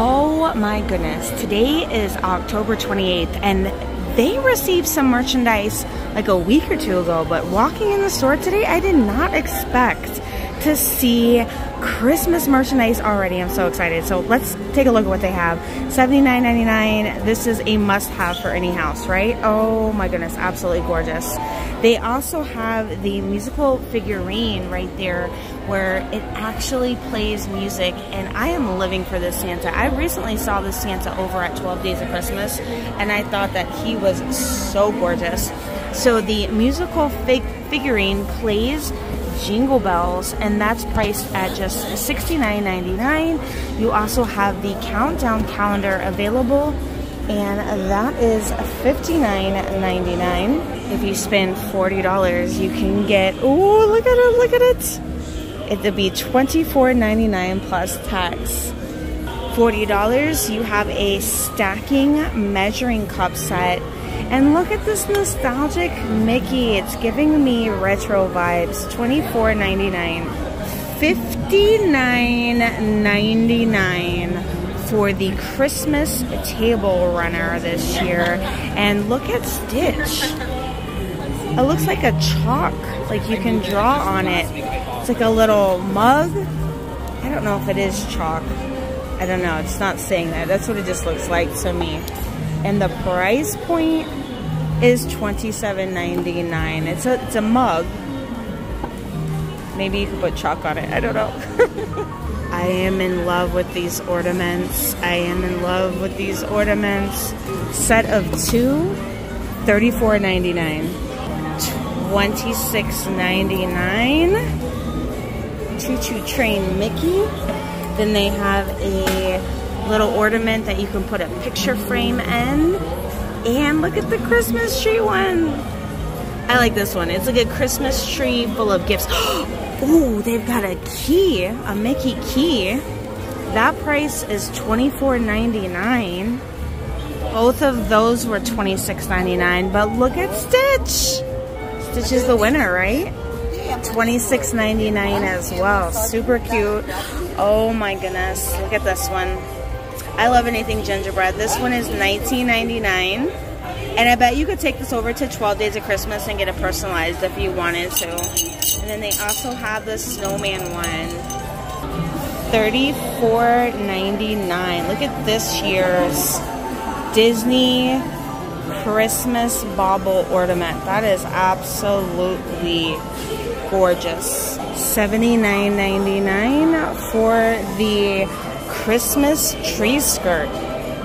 Oh my goodness. Today is October 28th and they received some merchandise like a week or two ago, but walking in the store today, I did not expect to see Christmas merchandise already. I'm so excited. So let's take a look at what they have. $79.99. This is a must-have for any house, right? Oh my goodness, absolutely gorgeous. They also have the musical figurine right there where it actually plays music and I am living for this Santa. I recently saw this Santa over at 12 Days of Christmas and I thought that he was so gorgeous. So the musical fig figurine plays Jingle Bells, and that's priced at just $69.99. You also have the countdown calendar available, and that is $59.99. If you spend $40, you can get, oh, look at it, look at it. It'll be $24.99 plus tax. $40, you have a stacking measuring cup set and look at this nostalgic Mickey. It's giving me retro vibes. $24.99. $59.99 for the Christmas table runner this year. And look at Stitch. It looks like a chalk. Like you can draw on it. It's like a little mug. I don't know if it is chalk. I don't know. It's not saying that. That's what it just looks like to me and the price point is $27.99. It's a it's a mug. Maybe you could put chalk on it. I don't know. I am in love with these ornaments. I am in love with these ornaments. Set of two, $34.99. $26.99. Choo Choo Train Mickey. Then they have a little ornament that you can put a picture frame in. And look at the Christmas tree one. I like this one. It's like a Christmas tree full of gifts. Oh, they've got a key, a Mickey key. That price is $24.99. Both of those were $26.99, but look at Stitch. Stitch is the winner, right? $26.99 as well. Super cute. Oh my goodness. Look at this one. I love anything gingerbread. This one is $19.99. And I bet you could take this over to 12 Days of Christmas and get it personalized if you wanted to. And then they also have the snowman one. $34.99. Look at this year's Disney Christmas bauble ornament. That is absolutely gorgeous. $79.99 for the Christmas tree skirt.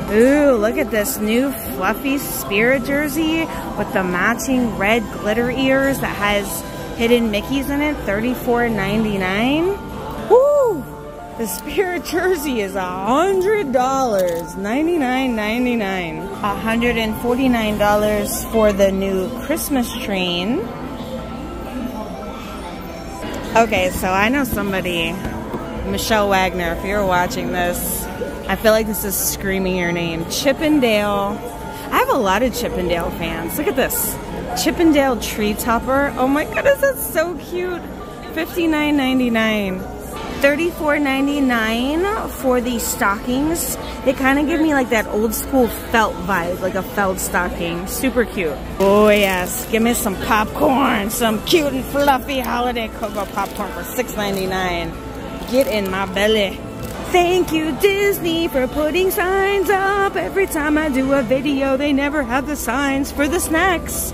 Ooh, look at this new fluffy spirit jersey with the matching red glitter ears that has hidden Mickeys in it. $34.99. Woo! The spirit jersey is $100. $99.99. $149 for the new Christmas train. Okay, so I know somebody Michelle Wagner, if you're watching this, I feel like this is screaming your name. Chip 'n Dale. I have a lot of Chip 'n Dale fans. Look at this. Chip 'n Dale tree topper. Oh my goodness, that's so cute. $59.99. $34.99 for the stockings. They kind of give me like that old school felt vibe, like a felt stocking. Super cute. Oh yes, give me some popcorn, some cute and fluffy holiday cocoa popcorn for $6.99 get in my belly. Thank you, Disney, for putting signs up. Every time I do a video, they never have the signs for the snacks.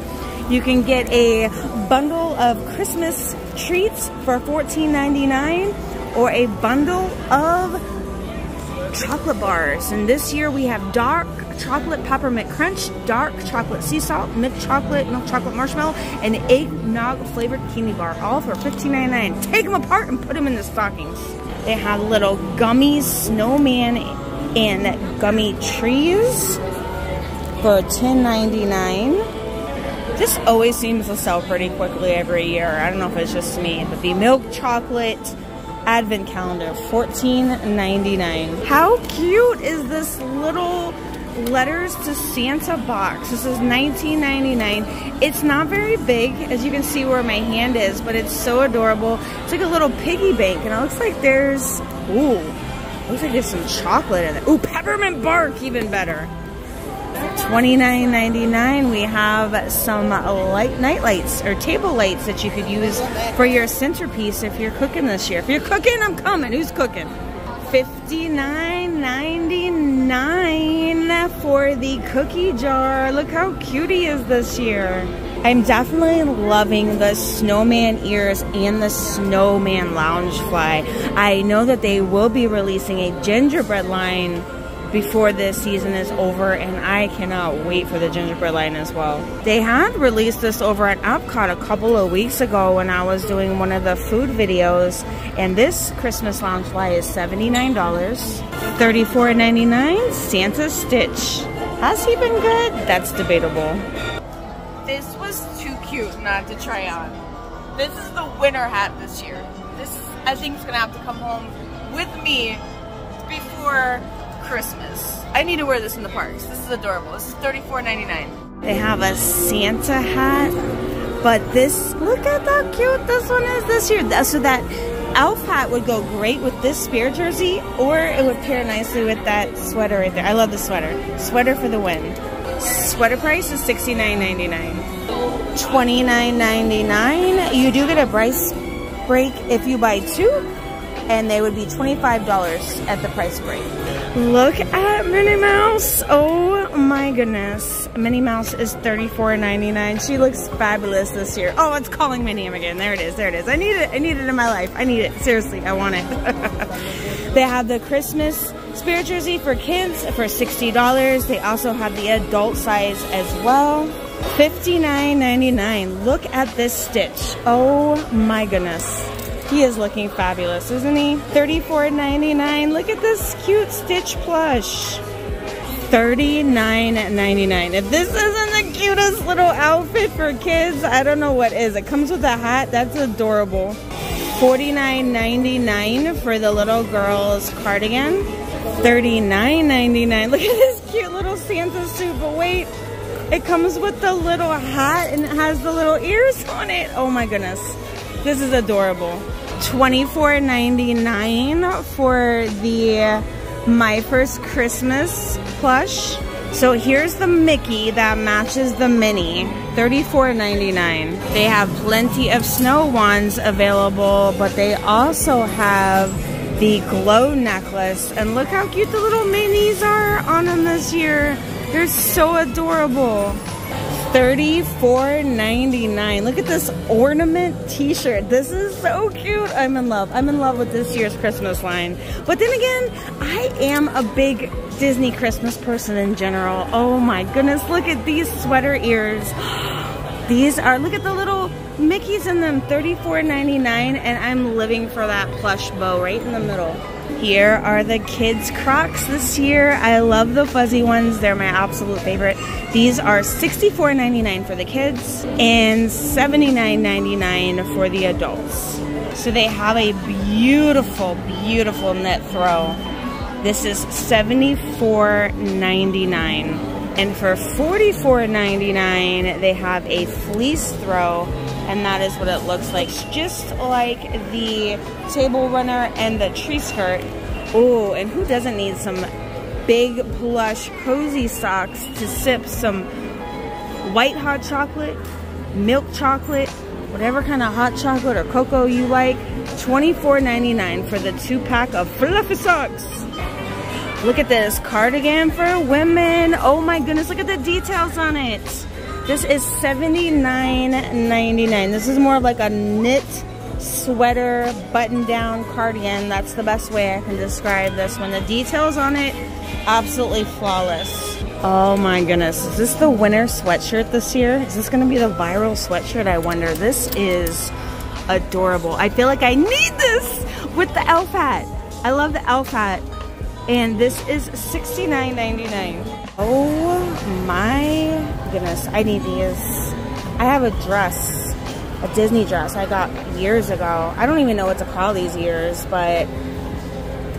You can get a bundle of Christmas treats for $14.99 or a bundle of chocolate bars. And this year we have dark chocolate peppermint crunch, dark chocolate sea salt, milk chocolate, milk chocolate marshmallow, and eggnog flavored candy bar, all for $15.99. Take them apart and put them in the stockings. They have little gummy snowman and gummy trees for $10.99. This always seems to sell pretty quickly every year. I don't know if it's just me, but the milk chocolate advent calendar, $14.99. How cute is this little letters to Santa box. This is $19.99. It's not very big, as you can see where my hand is, but it's so adorable. It's like a little piggy bank, and it looks like there's, ooh, Looks like there's some chocolate in it. Ooh, peppermint bark, even better. $29.99 we have some light night lights or table lights that you could use for your centerpiece if you're cooking this year. If you're cooking, I'm coming. Who's cooking? $59.99 for the cookie jar. Look how cute he is this year. I'm definitely loving the snowman ears and the snowman lounge fly. I know that they will be releasing a gingerbread line before this season is over and I cannot wait for the gingerbread line as well. They had released this over at Epcot a couple of weeks ago when I was doing one of the food videos and this Christmas Loungefly is $79. $34.99 Santa Stitch. Has he been good? That's debatable. This was too cute not to try on. This is the winter hat this year. This I think is gonna have to come home with me before Christmas. I need to wear this in the parks. This is adorable. This is $34.99. They have a Santa hat, but this, look at how cute this one is this year. So that elf hat would go great with this Spirit jersey, or it would pair nicely with that sweater right there. I love the sweater. Sweater for the win. Sweater price is $69.99. $29.99. You do get a price break if you buy two, and they would be $25 at the price break. Look at Minnie Mouse. Oh my goodness. Minnie Mouse is $34.99. She looks fabulous this year. Oh, it's calling my name again. There it is. There it is. I need it. I need it in my life. I need it. Seriously, I want it. they have the Christmas spirit jersey for kids for $60. They also have the adult size as well. $59.99. Look at this stitch. Oh my goodness. He is looking fabulous, isn't he? $34.99. Look at this cute Stitch plush. $39.99. If this isn't the cutest little outfit for kids, I don't know what is. It comes with a hat. That's adorable. $49.99 for the little girl's cardigan. $39.99. Look at this cute little Santa suit. But wait, it comes with the little hat and it has the little ears on it. Oh my goodness. This is adorable. $24.99 for the uh, My First Christmas plush. So here's the Mickey that matches the Minnie. $34.99. They have plenty of snow wands available, but they also have the glow necklace. And look how cute the little minis are on them this year. They're so adorable. $34.99. Look at this ornament t-shirt. This is so cute. I'm in love. I'm in love with this year's Christmas line. But then again, I am a big Disney Christmas person in general. Oh my goodness, look at these sweater ears. These are, look at the little Mickeys in them, $34.99, and I'm living for that plush bow right in the middle. Here are the kids Crocs this year. I love the fuzzy ones. They're my absolute favorite. These are $64.99 for the kids and $79.99 for the adults. So they have a beautiful, beautiful knit throw. This is $74.99. And for $44.99, they have a fleece throw and that is what it looks like. Just like the table runner and the tree skirt. Oh, and who doesn't need some big plush cozy socks to sip some white hot chocolate, milk chocolate, whatever kind of hot chocolate or cocoa you like. $24.99 for the two pack of fluffy socks. Look at this cardigan for women. Oh my goodness, look at the details on it. This is $79.99. This is more of like a knit sweater button down cardigan. That's the best way I can describe this one. The details on it, absolutely flawless. Oh my goodness. Is this the winter sweatshirt this year? Is this going to be the viral sweatshirt? I wonder. This is adorable. I feel like I need this with the elf hat. I love the elf hat. And this is $69.99. Oh my goodness, I need these. I have a dress, a Disney dress I got years ago. I don't even know what to call these years, but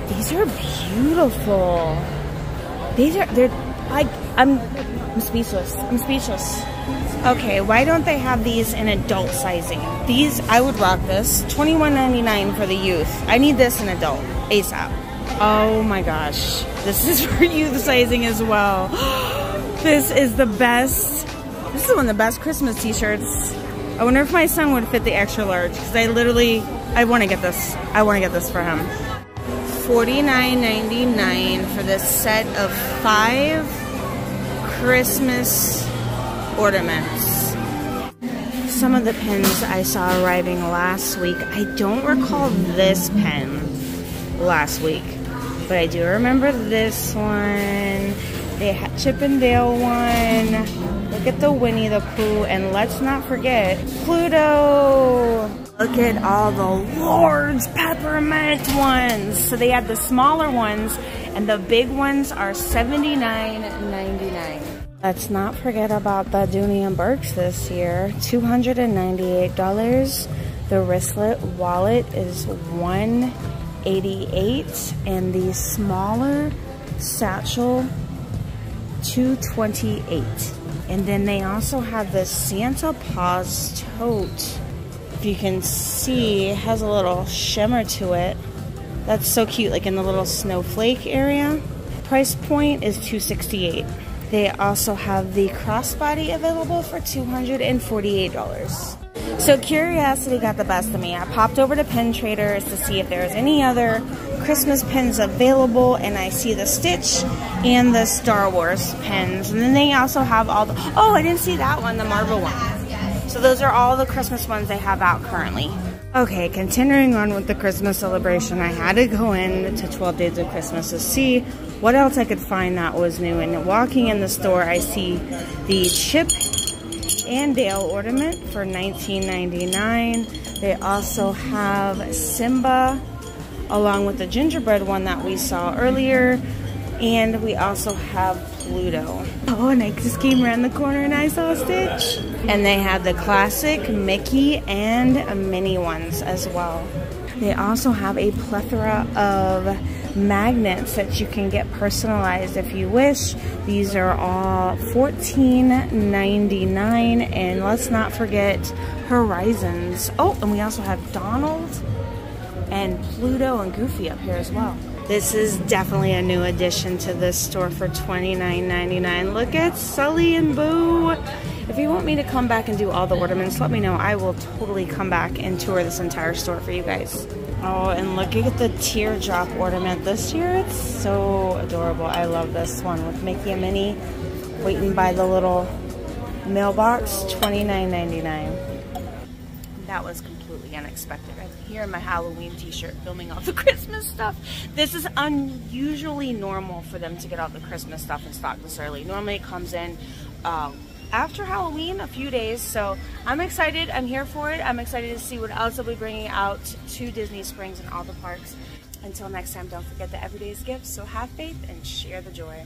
these are beautiful. These are, they're like, I'm, I'm speechless. I'm speechless. Okay, why don't they have these in adult sizing? These, I would rock this. $21.99 for the youth. I need this in adult, ASAP. Oh my gosh. This is for youth sizing as well. Oh This is the best. This is one of the best Christmas t-shirts. I wonder if my son would fit the extra large because I literally, I want to get this. I want to get this for him. $49.99 for this set of five Christmas ornaments. Some of the pins I saw arriving last week, I don't recall this pen last week, but I do remember this one, the Chip 'n Dale one. Look at the Winnie the Pooh, and let's not forget Pluto. Look at all the Lord's Peppermint ones. So they have the smaller ones, and the big ones are $79.99. Let's not forget about the Dooney and Bourkes this year. $298. The wristlet wallet is 188 and the smaller satchel 228 and then they also have the Santa Paws tote. If you can see it has a little shimmer to it. That's so cute like in the little snowflake area. Price point is 268 they also have the crossbody available for $248. So curiosity got the best of me. I popped over to Pin Traders to see if there's any other Christmas pins available and I see the Stitch and the Star Wars pins. And then they also have all the, oh, I didn't see that one, the Marvel one. So those are all the Christmas ones they have out currently. Okay, continuing on with the Christmas celebration, I had to go in to 12 Days of Christmas to see what else I could find that was new. And walking in the store, I see the Chip and Dale ornament for $19.99. They also have Simba along with the gingerbread one that we saw earlier. And we also have Pluto. Oh, and I just came around the corner and I saw Stitch. And they have the classic Mickey and Minnie ones as well. They also have a plethora of magnets that you can get personalized if you wish. These are all $14.99 and let's not forget Horizons. Oh, and we also have Donald and Pluto and Goofy up here as well. This is definitely a new addition to this store for $29.99. Look at Sully and Boo. If you want me to come back and do all the ornaments, let me know. I will totally come back and tour this entire store for you guys. Oh, and look at the teardrop ornament this year. It's so adorable. I love this one with Mickey and Minnie waiting by the little mailbox. $29.99. That was completely unexpected. I'm here in my Halloween t-shirt filming all the Christmas stuff. This is unusually normal for them to get all the Christmas stuff in stock this early. Normally it comes in um, after Halloween, a few days. So I'm excited. I'm here for it. I'm excited to see what else they'll be bringing out to Disney Springs and all the parks. Until next time, don't forget the everyday's gifts. So have faith and share the joy.